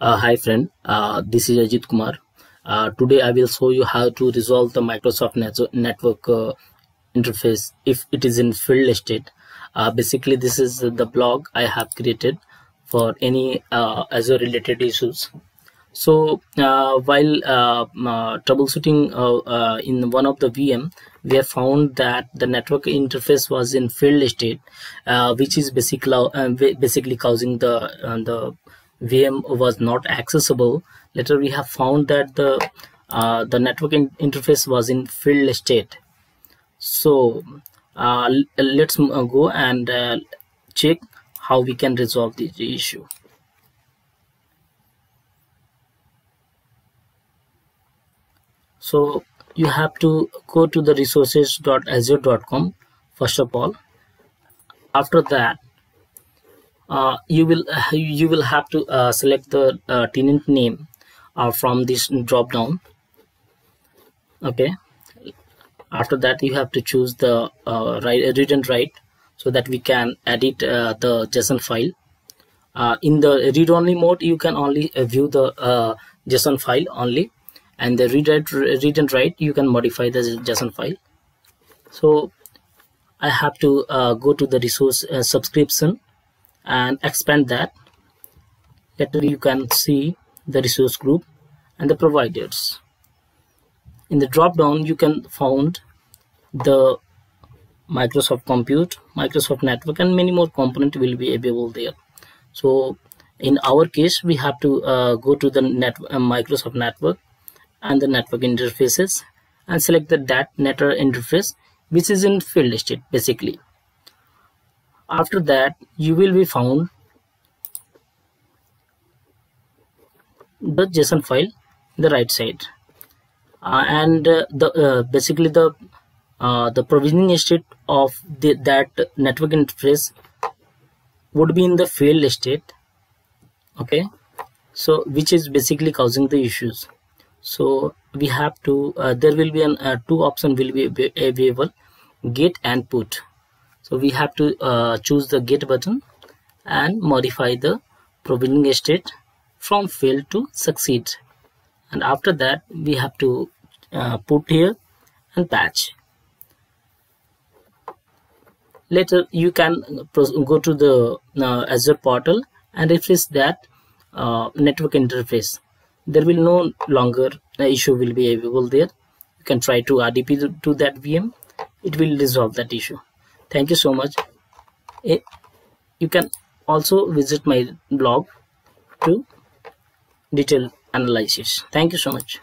Uh, hi friend, uh, this is Ajeet Kumar. Uh, today I will show you how to resolve the Microsoft net network uh, interface if it is in failed state. Uh, basically this is the blog I have created for any uh, Azure related issues. So while troubleshooting in one of the VM, we have found that the network interface was in failed state, which is basically basically causing the the VM was not accessible. Later we have found that the uh, the network in interface was in failed state. So uh, let's uh, go and uh, check how we can resolve this issue. So you have to go to the resources.azure.com first of all. After that, you will uh, you will have to uh, select the uh, tenant name uh, from this drop down. Okay. After that you have to choose the uh, right read and write so that we can edit the json file. In the read only mode you can only view the json file only. And the read, read and write you can modify the json file. So i have to go to the resource subscription and expand that. Later you can see the resource group and the providers. In the drop down you can found the Microsoft Compute, Microsoft Network and many more component will be available there. So in our case we have to uh, go to the net, uh, Microsoft Network and the network interfaces and select the that network interface which is in failed state basically after that you will be found the json file the right side. Uh, and uh, the uh, basically the uh, the provisioning state of the, that network interface would be in the failed state. Okay? So which is basically causing the issues. So we have to uh, there will be an uh, two option will be available get and put so we have to uh, choose the get button and modify the provisioning state from fail to succeed. And after that we have to uh, put here and patch. Later you can go to the uh, azure portal and refresh that uh, network interface. There will no longer uh, issue will be available there. You can try to rdp to that vm it will resolve that issue thank you so much. Eh, you can also visit my blog to detail analysis. Thank you so much